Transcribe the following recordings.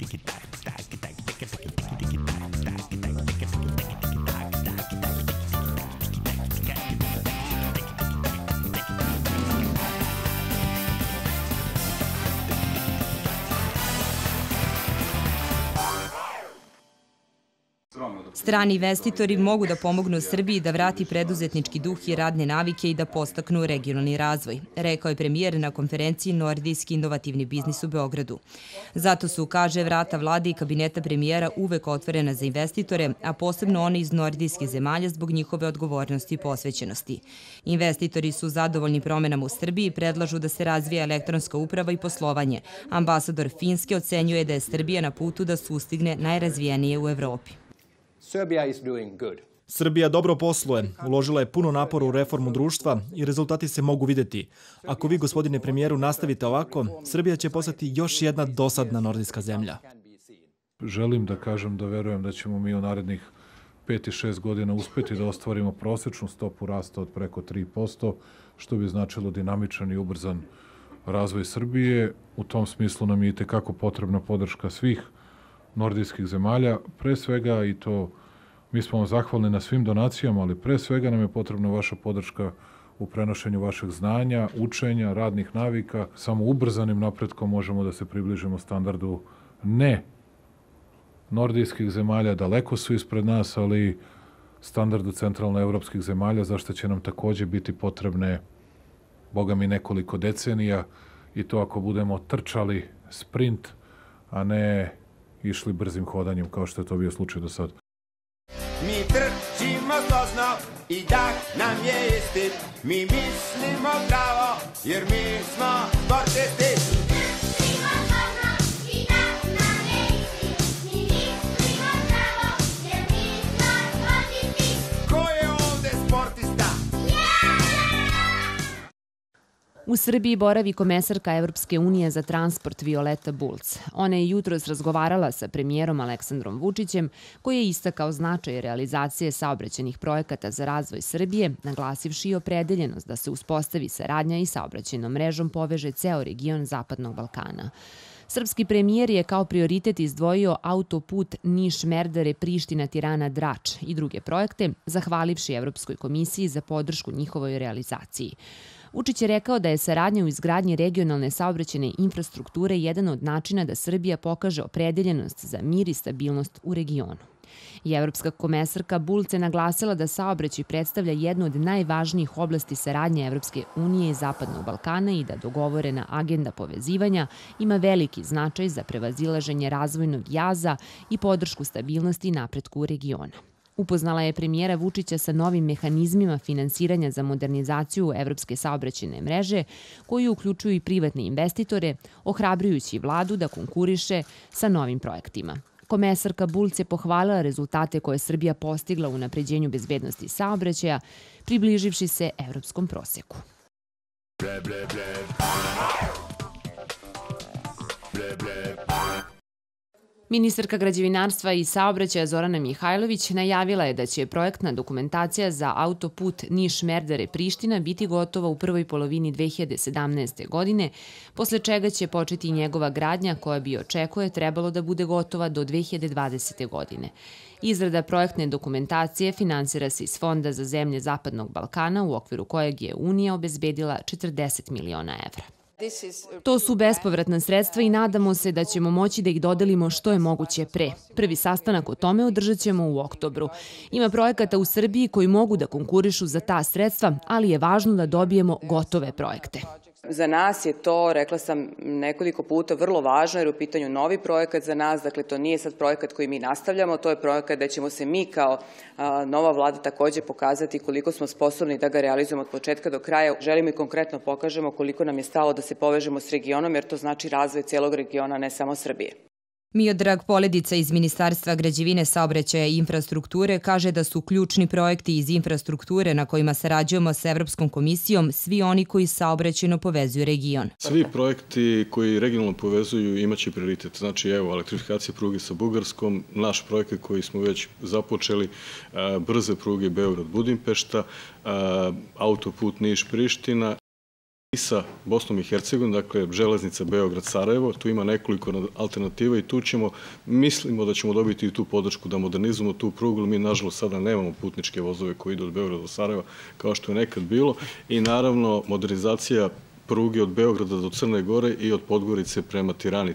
To get. Strani investitori mogu da pomognu Srbiji da vrati preduzetnički duh i radne navike i da postaknu regionalni razvoj, rekao je premijer na konferenciji Nordijski inovativni biznis u Beogradu. Zato su, kaže, vrata vlade i kabineta premijera uvek otvorena za investitore, a posebno one iz nordijskih zemalja zbog njihove odgovornosti i posvećenosti. Investitori su zadovoljni promenama u Srbiji i predlažu da se razvija elektronska uprava i poslovanje. Ambasador Finske ocenjuje da je Srbija na putu da sustigne najrazvijenije u Evropi. Serbia is doing good. Srbija dobro posluje, uložila je puno napora u reformu društva i rezultati se mogu videti. Ako vi, gospodine premijeru, nastavite ovako, Srbija će postati još jedna dosadna nordijska zemlja. Želim da kažem da verujem da ćemo mi u narednih 5 i 6 godina uspeti da ostvarimo prosečnu stopu rasta od preko 3%, što bi značilo dinamičan i ubrzan razvoj Srbije. U tom smislu nam je i tekako potrebna podrška svih nordijskih zemalja, pre svega i to mi smo vam zahvalni na svim donacijama, ali pre svega nam je potrebna vaša podrška u prenošenju vašeg znanja, učenja, radnih navika. Samo ubrzanim napretkom možemo da se približimo standardu ne nordijskih zemalja, daleko su ispred nas, ali standardu centralnoevropskih zemalja, zašto će nam takođe biti potrebne, boga mi, nekoliko decenija i to ako budemo trčali sprint, a ne išli brzim hodanjem kao što je to bio slučaj do sad. Mi trčimo zlozno i dah nam je isti Mi mislimo pravo jer mi smo sportisti U Srbiji boravi komesarka Evropske unije za transport Violeta Bulc. Ona je jutros razgovarala sa premijerom Aleksandrom Vučićem, koji je istakao značaj realizacije saobraćenih projekata za razvoj Srbije, naglasivši i opredeljenost da se uspostavi saradnja i saobraćenom mrežom poveže ceo region Zapadnog Balkana. Srpski premijer je kao prioritet izdvojio autoput Niš-Merdare Priština-Tirana-Drač i druge projekte, zahvalivši Evropskoj komisiji za podršku njihovoj realizaciji. Vučić je rekao da je saradnja u izgradnji regionalne saobraćene infrastrukture jedan od načina da Srbija pokaže opredeljenost za mir i stabilnost u regionu. I evropska komesarka Bulce naglasila da saobraćaj predstavlja jednu od najvažnijih oblasti saradnje Evropske unije i Zapadnog Balkana i da dogovorena agenda povezivanja ima veliki značaj za prevazilaženje razvojnog jaza i podršku stabilnosti i napretku u regionu. Upoznala je premijera Vučića sa novim mehanizmima finansiranja za modernizaciju evropske saobraćene mreže, koji uključuju i privatne investitore, ohrabrujući vladu da konkuriše sa novim projektima. Komesarka Bulc je pohvalila rezultate koje je Srbija postigla u napređenju bezbednosti saobraćaja, približivši se evropskom proseku. Ble, ble, ble. Ble, ble. Ministarka građevinarstva i saobraćaja Zorana Mihajlović najavila je da će projektna dokumentacija za autoput Niš-Merdare-Priština biti gotova u prvoj polovini 2017. godine, posle čega će početi njegova gradnja koja bi očekuje trebalo da bude gotova do 2020. godine. Izrada projektne dokumentacije finansira se iz Fonda za zemlje Zapadnog Balkana u okviru kojeg je Unija obezbedila 40 miliona evra. To su bespovratna sredstva i nadamo se da ćemo moći da ih dodelimo što je moguće pre. Prvi sastanak o tome održat ćemo u oktobru. Ima projekata u Srbiji koji mogu da konkurišu za ta sredstva, ali je važno da dobijemo gotove projekte. Za nas je to, rekla sam nekoliko puta, vrlo važno jer je u pitanju novi projekat za nas, dakle to nije sad projekat koji mi nastavljamo, to je projekat da ćemo se mi kao a, nova vlada takođe pokazati koliko smo sposobni da ga realizujemo od početka do kraja. Želimo i konkretno pokažemo koliko nam je stalo da se povežemo s regionom jer to znači razvoj celog regiona, ne samo Srbije. Miodrag Poledica iz Ministarstva građevine, saobraćaja i infrastrukture kaže da su ključni projekti iz infrastrukture na kojima sarađujemo sa Evropskom komisijom svi oni koji saobraćajno povezuju region. Svi projekti koji regionalno povezuju imaće prioritet. Znači, evo, elektrifikacija pruge sa Bugarskom, naš projekat koji smo već započeli, brze pruge Beograd-Budimpešta, autoput Niš-Priština i sa Bosnom i Hercegovinom, dakle železnica Beograd-Sarajevo, tu ima nekoliko alternativa i tu ćemo, mislimo da ćemo dobiti i tu podršku da modernizujemo tu prugu, mi nažalost sada nemamo putničke vozove koji idu od Beograda do Sarajeva kao što je nekad bilo i naravno modernizacija pruge od Beograda do Crne Gore i od Podgorice prema Tirani.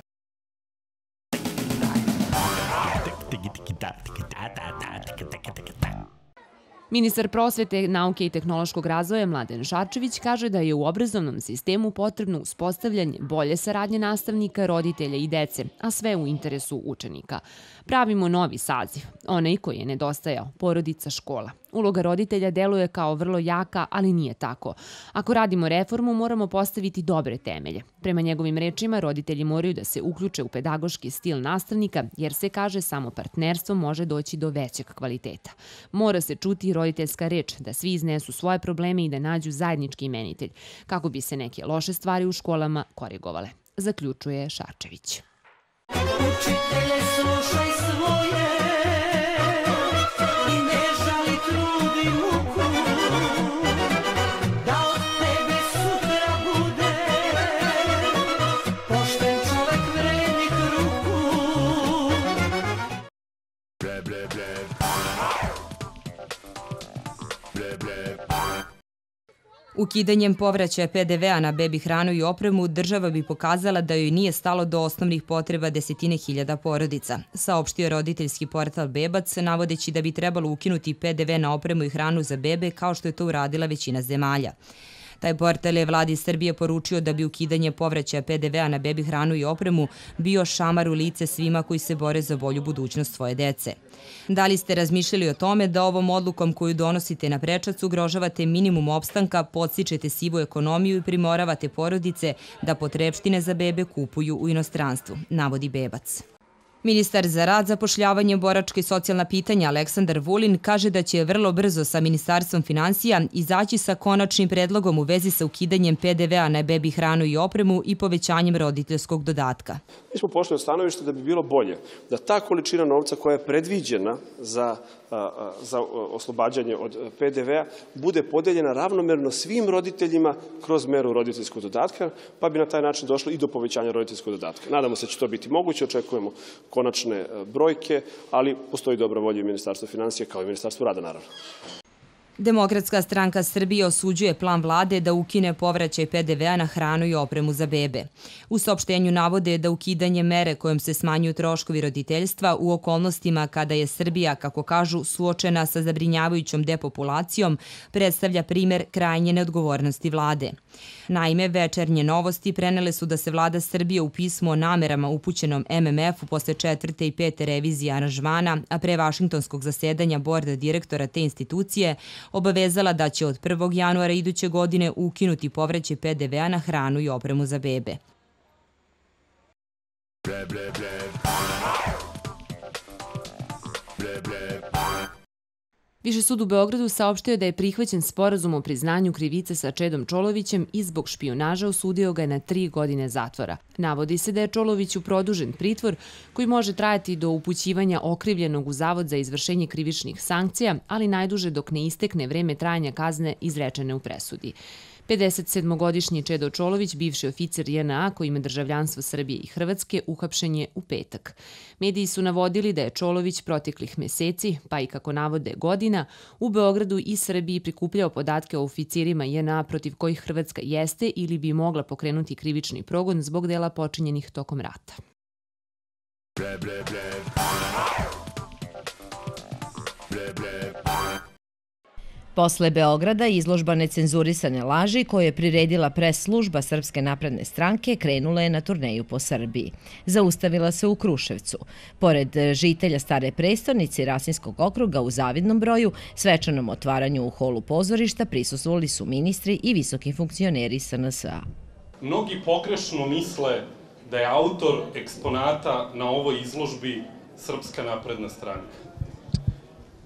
Ministar prosvete, nauke i tehnološkog razvoja Mladen Šarčević kaže da je u obrazovnom sistemu potrebno uspostavljanje bolje saradnje nastavnika, roditelja i dece, a sve u interesu učenika. Pravimo novi saziv, onaj koji je nedostajao, porodica škola. Uloga roditelja deluje kao vrlo jaka, ali nije tako. Ako radimo reformu, moramo postaviti dobre temelje. Prema njegovim rečima, roditelji moraju da se uključe u pedagoški stil nastavnika, jer se kaže samo partnerstvo može doći do većeg kvaliteta. Mora se čuti roditeljska reč, da svi iznesu svoje probleme i da nađu zajednički imenitelj, kako bi se neke loše stvari u školama korigovale. Zaključuje Šarčević. Učitelje, slušaj svoje Ukidanjem povraćaja PDV-a na bebi hranu i opremu, država bi pokazala da joj nije stalo do osnovnih potreba desetine hiljada porodica, saopštio roditeljski portal Bebac, navodeći da bi trebalo ukinuti PDV na opremu i hranu za bebe kao što je to uradila većina zemalja. Taj portal je vladi Srbije poručio da bi ukidanje povraćaja PDV-a na bebi hranu i opremu bio šamar u lice svima koji se bore za bolju budućnost svoje dece. Da li ste razmišljali o tome da ovom odlukom koju donosite na prečac ugrožavate minimum opstanka, podstičete sivu ekonomiju i primoravate porodice da potrebštine za bebe kupuju u inostranstvu, navodi Bebac. Ministar za rad, zapošljavanje, boračke i socijalna pitanja Aleksandar Vulin kaže da će vrlo brzo sa Ministarstvom financija izaći sa konačnim predlogom u vezi sa ukidanjem PDV-a na bebi hranu i opremu i povećanjem roditeljskog dodatka. Mi smo pošli od stanovišta da bi bilo bolje da ta količina novca koja je predviđena za za oslobađanje od PDV-a bude podeljena ravnomerno svim roditeljima kroz meru roditeljskog dodatka, pa bi na taj način došlo i do povećanja roditeljskog dodatka. Nadamo se da će to biti moguće, očekujemo konačne brojke, ali postoji dobra volja i Ministarstva financija kao i Ministarstvo rada naravno. Demokratska stranka Srbije osuđuje plan vlade da ukine povraćaj PDV-a na hranu i opremu za bebe. U saopštenju navode da ukidanje mere kojom se smanjuju troškovi roditeljstva u okolnostima kada je Srbija, kako kažu, suočena sa zabrinjavajućom depopulacijom, predstavlja primer krajnje neodgovornosti vlade. Naime, večernje novosti prenele su da se vlada Srbije u pismu o namerama upućenom MMF-u posle četvrte i pete revizije aranžmana, a pre vašingtonskog zasedanja borda direktora te institucije, obavezala da će od 1. januara iduće godine ukinuti povraće PDV-a na hranu i opremu za bebe. Ble, ble, ble. Više sud u Beogradu saopštio da je prihvaćen sporazum o priznanju krivice sa Čedom Čolovićem i zbog špionaža osudio ga na tri godine zatvora. Navodi se da je Čoloviću produžen pritvor koji može trajati do upućivanja okrivljenog u Zavod za izvršenje krivičnih sankcija, ali najduže dok ne istekne vreme trajanja kazne izrečene u presudi. 57-godišnji Čedo Čolović, bivši oficir JNA koji ima državljanstvo Srbije i Hrvatske, uhapšen je u petak. Mediji su navodili da je Čolović proteklih meseci, pa i kako navode godina, u Beogradu i Srbiji prikupljao podatke o oficirima JNA protiv kojih Hrvatska jeste ili bi mogla pokrenuti krivični progon zbog dela počinjenih tokom rata. Ble, ble, ble. Posle Beograda izložba necenzurisane laži koju je priredila pres služba Srpske napredne stranke krenula je na turneju po Srbiji. Zaustavila se u Kruševcu. Pored žitelja stare prestonice Rasinskog okruga u zavidnom broju, svečanom otvaranju u holu pozorišta prisustvovali su ministri i visoki funkcioneri SNSA. Mnogi pogrešno misle da je autor eksponata na ovoj izložbi Srpska napredna stranka.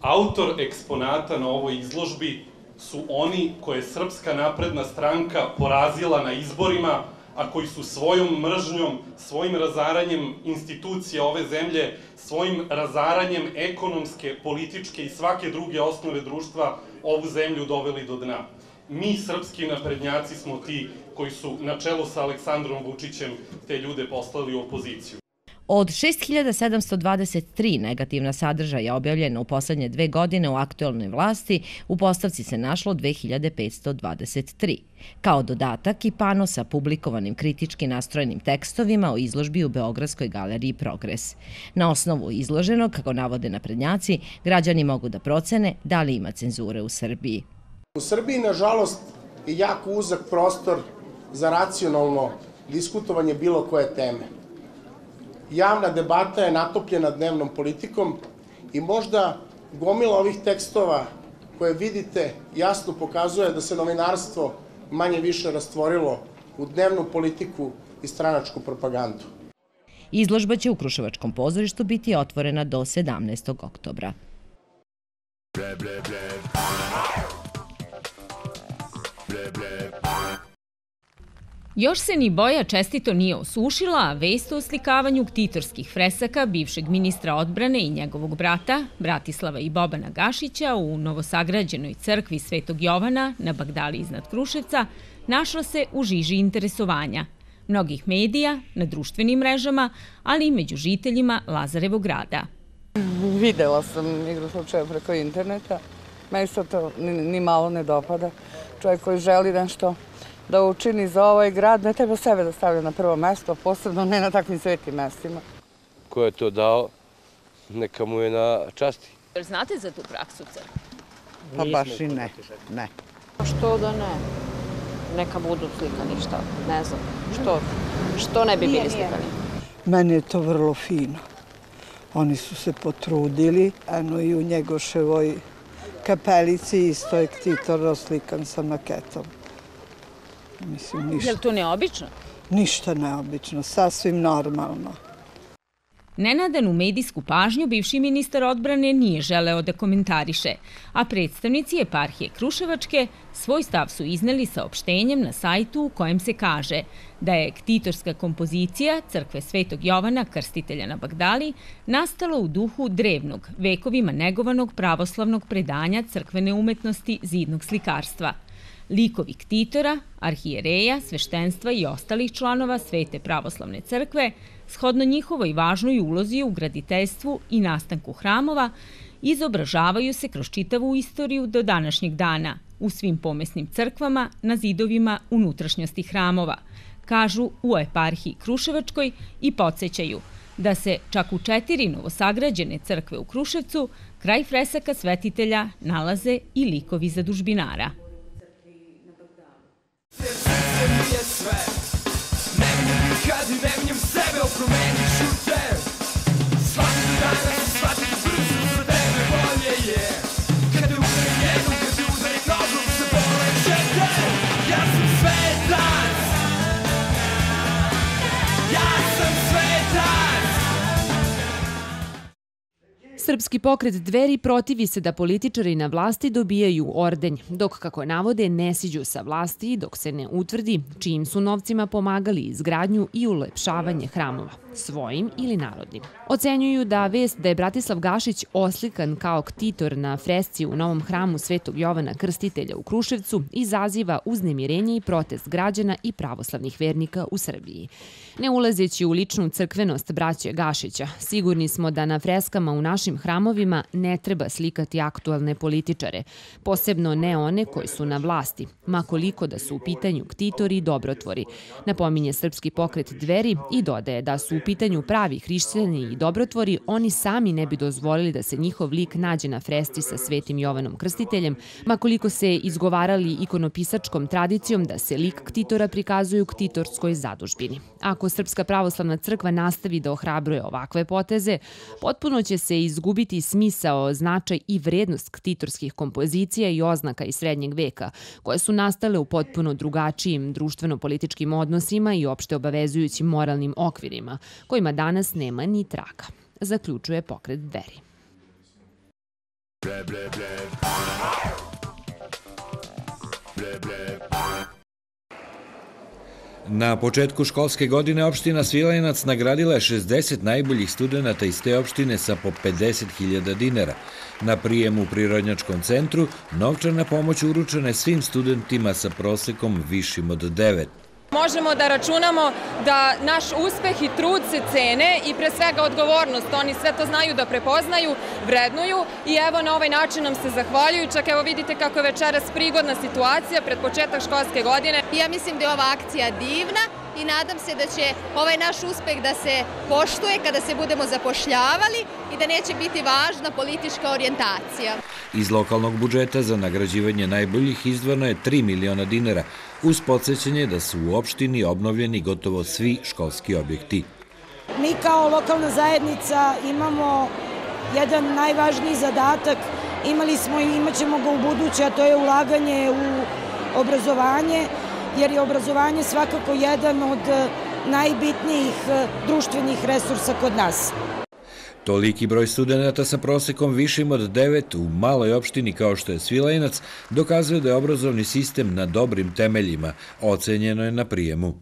Autor eksponata na ovoj izložbi su oni koje Srpska napredna stranka porazila na izborima, a koji su svojom mržnjom, svojim razaranjem institucija ove zemlje, svojim razaranjem ekonomske, političke i svake druge osnove društva ovu zemlju doveli do dna. Mi, srpski naprednjaci, smo ti koji su na čelu sa Aleksandrom Vučićem te ljude poslali u opoziciju. Od 6723 negativna sadržaja objavljena u poslednje dve godine u aktualnoj vlasti, u postavci se našlo 2523. Kao dodatak i pano sa publikovanim kritički nastrojenim tekstovima o izložbi u Beogradskoj galeriji Progres. Na osnovu izloženog, kako navode naprednjaci, građani mogu da procene da li ima cenzure u Srbiji. U Srbiji, nažalost, je jako uzak prostor za racionalno diskutovanje bilo koje teme javna debata je natopljena dnevnom politikom i možda gomila ovih tekstova koje vidite jasno pokazuje da se novinarstvo manje više rastvorilo u dnevnu politiku i stranačku propagandu. Izložba će u Kruševačkom pozorištu biti otvorena do 17. oktobra. Ble, ble, ble. Još se ni boja čestito nije osušila, a vest o oslikavanju ktitorskih fresaka bivšeg ministra odbrane i njegovog brata, Bratislava i Bobana Gašića, u novosagrađenoj crkvi Svetog Jovana na Bagdali iznad Kruševca, našla se u žiži interesovanja mnogih medija, na društvenim mrežama, ali i među žiteljima Lazarevog grada. Videla sam igru slučaja preko interneta. Meni se to ni, ni malo ne dopada. Čovjek koji želi nešto da učini za ovaj grad, ne treba sebe da stavlja na prvo mesto, posebno ne na takvim svetim mestima. Ko je to dao, neka mu je na časti. Jel znate za tu praksu crkve? Pa baš i ne, ne. Što da ne? Neka budu slikani šta, ne znam. Što, što ne bi bili slikani? Meni je to vrlo fino. Oni su se potrudili, eno i u Njegoševoj kapelici isto je ktitor oslikan sa maketom. Mislim, ništa. Je li to neobično? Ništa neobično, sasvim normalno. Nenadanu medijsku pažnju bivši ministar odbrane nije želeo da komentariše, a predstavnici eparhije Kruševačke svoj stav su izneli saopštenjem na sajtu u kojem se kaže da je ktitorska kompozicija Crkve Svetog Jovana, krstitelja na Bagdali, nastala u duhu drevnog, vekovima negovanog pravoslavnog predanja crkvene umetnosti zidnog slikarstva – likovi ktitora, arhijereja, sveštenstva i ostalih članova Svete pravoslavne crkve, shodno njihovoj važnoj ulozi u graditeljstvu i nastanku hramova, izobražavaju se kroz čitavu istoriju do današnjeg dana u svim pomesnim crkvama na zidovima unutrašnjosti hramova, kažu u eparhiji Kruševačkoj i podsjećaju da se čak u četiri novosagrađene crkve u Kruševcu kraj fresaka svetitelja nalaze i likovi zadužbinara. Mogu kad idem sebe opromeniš Srpski pokret Dveri protivi se da političari na vlasti dobijaju ordenj, dok, kako navode, ne siđu sa vlasti dok se ne utvrdi čijim su novcima pomagali izgradnju i ulepšavanje hramova, svojim ili narodnim. Ocenjuju da vest da je Bratislav Gašić oslikan kao ktitor na fresci u novom hramu Svetog Jovana Krstitelja u Kruševcu izaziva uznemirenje i protest građana i pravoslavnih vernika u Srbiji. Ne ulazeći u ličnu crkvenost braće Gašića, sigurni smo da na freskama u našim hramovima ne treba slikati aktualne političare, posebno ne one koji su na vlasti, makoliko da su u pitanju ktitori i dobrotvori, napominje srpski pokret dveri i dodaje da su u pitanju pravi hrišćani i dobrotvori, oni sami ne bi dozvolili da se njihov lik nađe na fresci sa Svetim Jovanom Krstiteljem, makoliko se izgovarali ikonopisačkom tradicijom da se lik ktitora prikazuju ktitorskoj zadužbini. Ako Srpska pravoslavna crkva nastavi da ohrabruje ovakve poteze, potpuno će se izgubiti smisao, značaj i vrednost ktitorskih kompozicija i oznaka iz srednjeg veka, koje su nastale u potpuno drugačijim društveno-političkim odnosima i opšte obavezujućim moralnim okvirima, kojima danas nema ni traka, zaključuje pokret Dveri. Na početku školske godine opština Svilajnac nagradila je 60 najboljih studenta iz te opštine sa po 50.000 dinara. Na prijemu u Prirodnjačkom centru novčana pomoć uručena je svim studentima sa prosekom višim od 9. Možemo da računamo da naš uspeh i trud se cene i pre svega odgovornost. Oni sve to znaju da prepoznaju, vrednuju i evo na ovaj način nam se zahvaljuju. Čak evo vidite kako je večeras prigodna situacija pred početak školske godine. Ja mislim da je ova akcija divna i nadam se da će ovaj naš uspeh da se poštuje kada se budemo zapošljavali i da neće biti važna politička orijentacija. Iz lokalnog budžeta za nagrađivanje najboljih izdvano je 3 miliona dinara, uz podsjećanje da su u opštini obnovljeni gotovo svi školski objekti. Mi kao lokalna zajednica imamo jedan najvažniji zadatak, imali smo i imaćemo ga u buduće, a to je ulaganje u obrazovanje, jer je obrazovanje svakako jedan od eh, najbitnijih eh, društvenih resursa kod nas. Toliki broj studenta sa prosekom višim od 9 u maloj opštini kao što je Svilajnac dokazuje da je obrazovni sistem na dobrim temeljima, ocenjeno je na prijemu.